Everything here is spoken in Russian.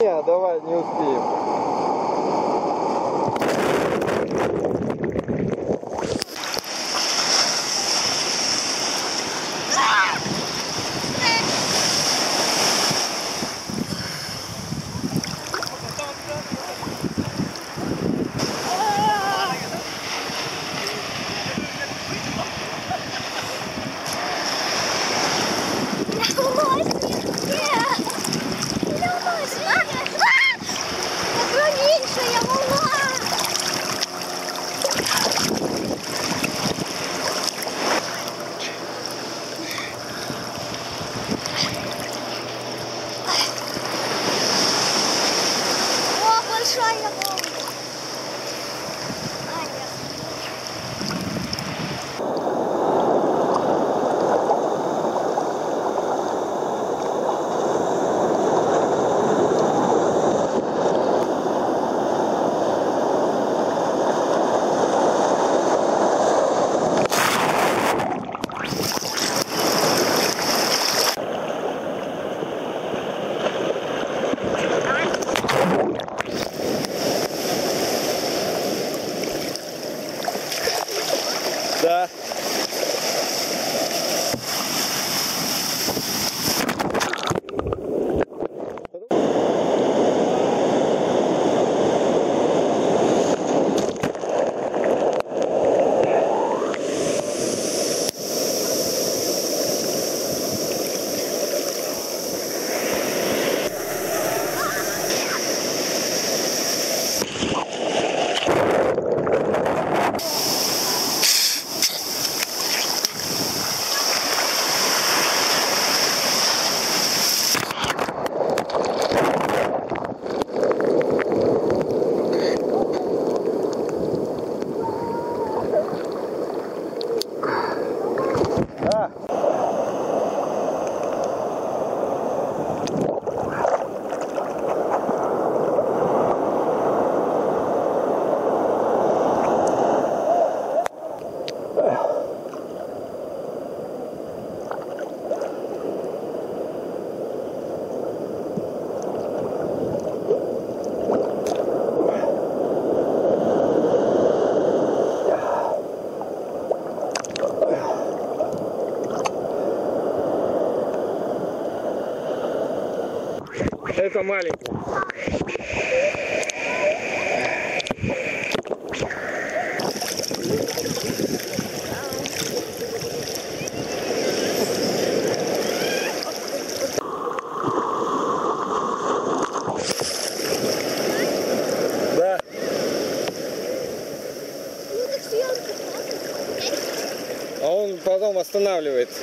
Не, давай, не успеем. Это маленький. Да. А он потом останавливается.